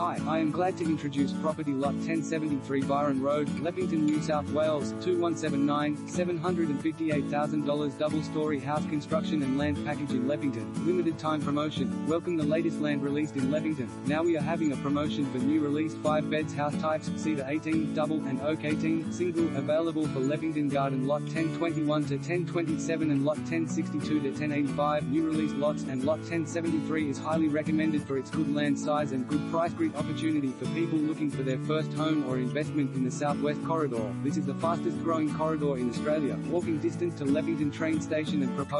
Hi, I am glad to introduce property lot 1073 Byron Road, Leppington, New South Wales, 2179, $758,000 double-story house construction and land package in Leppington, limited time promotion, welcome the latest land released in Leppington, now we are having a promotion for new released 5 beds house types, Cedar 18, double and Oak 18, single, available for Leppington Garden lot 1021 to 1027 and lot 1062 to 1085, new released lots and lot 1073 is highly recommended for its good land size and good price opportunity for people looking for their first home or investment in the Southwest Corridor. This is the fastest growing corridor in Australia, walking distance to Leppington train station and proposed